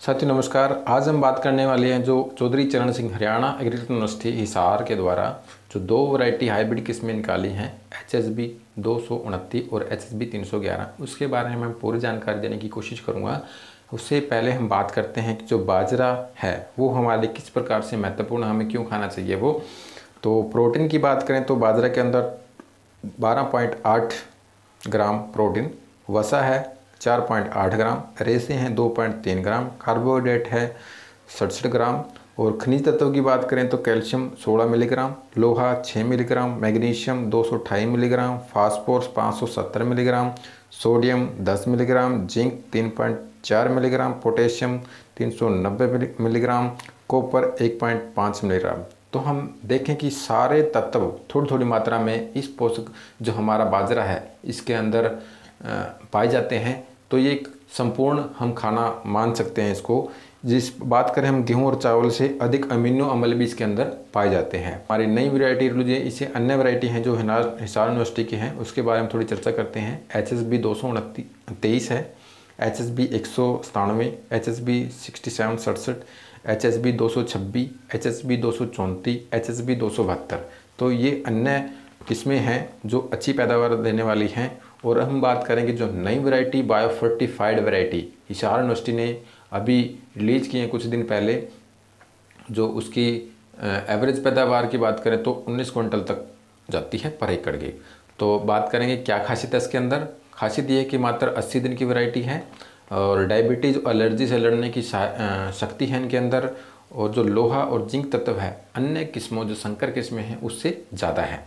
साथियों, नमस्कार। आज हम बात करने वाले हैं जो चौधरी चरण सिंह हरियाणा एग्रीकल्चर यूनिवर्सिटी हिसार के द्वारा, जो दो वैरायटी हाइब्रिड किस्में निकाली हैं एच एस बी दो और एच एस बी तीन सौ ग्यारह। उसके बारे में मैं पूरी जानकारी देने की कोशिश करूँगा। उससे पहले हम बात करते हैं कि जो बाजरा है, वो हमारे किस प्रकार से महत्वपूर्ण हमें क्यों खाना चाहिए वो? तो प्रोटीन की बात करें तो बाजरा के अंदर 12.8 ग्राम प्रोटीन वसा है 4.8 ग्राम, रेसे हैं 2.3 ग्राम, कार्बोहाइड्रेट है सड़सठ ग्राम और खनिज तत्व की बात करें तो कैल्शियम 16 मिलीग्राम, लोहा 6 मिलीग्राम, मैग्नीशियम दो milligram, phosphorus 570 milligram, sodium 10 milligram, zinc 3.4 milligram, potassium 390 milligram, copper 1.5 milligram. तो हम देखें कि सारे तत्व थोड़ी थोड़ी मात्रा में इस पोषक, जो हमारा बाजरा है, इसके अंदर पाए जाते हैं। तो ये एक संपूर्ण हम खाना मान सकते हैं इसको। जिस बात करें हम गेहूँ और चावल से अधिक अमीनो अमल भी इसके अंदर पाए जाते हैं। हमारी नई वैरायटी लीजिए इसे अन्य वैरायटी हैं जो हिसार यूनिवर्सिटी के हैं, उसके बारे में थोड़ी चर्चा करते हैं। एच एस बी दो सौ तेईस है। एच एस बी एक सौ सतानवे H S B sixty seven सड़सठ एच एस बी दो सौ छब्बीस एच एस बी दो सौ चौंतीस एच एस बी दो सौ बहत्तर। तो ये अन्य किस्में हैं जो अच्छी पैदावार देने वाली हैं। और हम बात करेंगे जो नई variety bio fortified variety Hisar university ने अभी रिलीज़ की है कुछ दिन पहले, जो उसकी एवरेज पैदावार की बात करें तो 19 क्विंटल तक जाती है पर एकड़ की। तो बात करेंगे क्या खासियत है इसके अंदर? खासियत ये है कि मात्र 80 दिन की वैरायटी है और डायबिटीज़ और एलर्जी से लड़ने की शक्ति है इनके अंदर और जो लोहा और जिंक तत्व है, अन्य किस्मों, जो संकर किस्में हैं, उससे ज़्यादा है।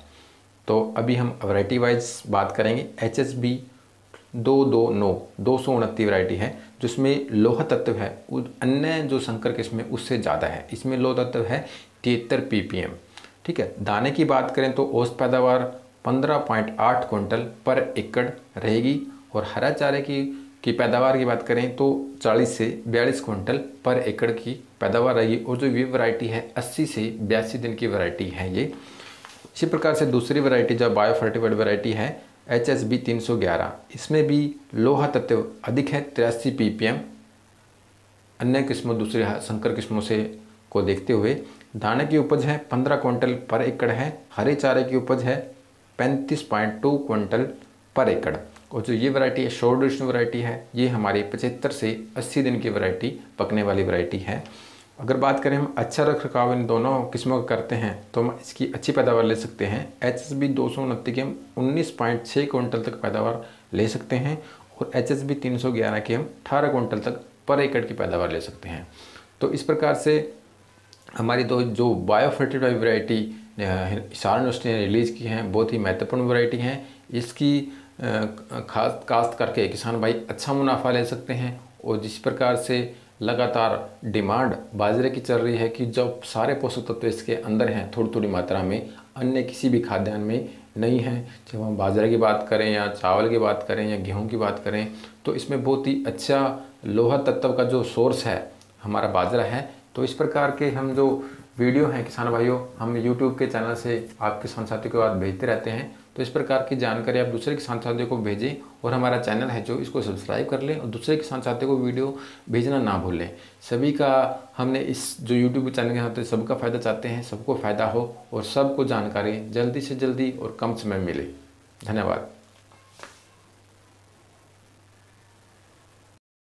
तो अभी हम वैरायटी वाइज बात करेंगे। एच एस बी दो दो नौ, दो सौ उनतीस वरायटी है, जिसमें लोह तत्व है। अन्य जो संकर किस्म उससे ज़्यादा है। इसमें लोह तत्व है तिहत्तर पी ठीक है? दाने की बात करें तो औसत पैदावार 15.8 क्विंटल पर एकड़ रहेगी। और हरा चारे की की पैदावार की बात करें तो 40 से 42 क्विंटल पर एकड़ की पैदावार रहेगी। और जो ये वैरायटी है 80 से बयासी दिन की वैरायटी है ये। इसी प्रकार से दूसरी वैरायटी जो बायोफर्टिफाइड वैरायटी है एच एस बी तीन सौ ग्यारह। इसमें भी लोहा तत्व अधिक है, तिरासी पी पी एम अन्य किस्मों, दूसरे संकर किस्मों से को देखते हुए दाने की उपज है पंद्रह क्विंटल पर एकड़ है, हरे चारे की उपज है पैंतीस पॉइंट टू क्विंटल पर एकड़। और जो ये वैरायटी है शॉर्ट ड्यूरेशन वैरायटी है, ये हमारी पचहत्तर से अस्सी दिन की वैरायटी पकने वाली वैरायटी है। अगर बात करें हम अच्छा रख रखाव इन दोनों किस्मों का करते हैं तो हम इसकी अच्छी पैदावार ले सकते हैं। एच एस बी दो सौ उनतीस के हम उन्नीस पॉइंट छः क्विंटल तक पैदावार ले सकते हैं और एच एस बी तीन सौ ग्यारह के हम अठारह क्विंटल तक पर एकड़ की पैदावार ले सकते हैं। तो इस प्रकार से हमारी दो जो bio fertilize variety Hisar university ने रिलीज़ की हैं, बहुत ही महत्वपूर्ण वैरायटी हैं। इसकी खास काश्त करके किसान भाई अच्छा मुनाफा ले सकते हैं और जिस प्रकार से लगातार डिमांड बाजरे की चल रही है कि जब सारे पोषक तत्व इसके अंदर हैं थोड़ी थोड़ी मात्रा में, अन्य किसी भी खाद्यान्न में नहीं है, जब हम बाजरे की बात करें या चावल की बात करें या गेहूँ की बात करें तो इसमें बहुत ही अच्छा लोहा तत्व का जो सोर्स है, हमारा बाजरा है तो इस प्रकार के हम जो वीडियो हैं किसान भाइयों, हम यूट्यूब के चैनल से आप किसान साथियों के बाद भेजते रहते हैं। तो इस प्रकार की जानकारी आप दूसरे किसान साथियों को भेजें और हमारा चैनल है जो, इसको सब्सक्राइब कर लें और दूसरे किसान साथियों को वीडियो भेजना ना भूलें। सभी का, हमने इस जो यूट्यूब चैनल के साथ सबका फ़ायदा चाहते हैं, सबको फ़ायदा हो और सबको जानकारी जल्दी से जल्दी और कम समय मिले। धन्यवाद।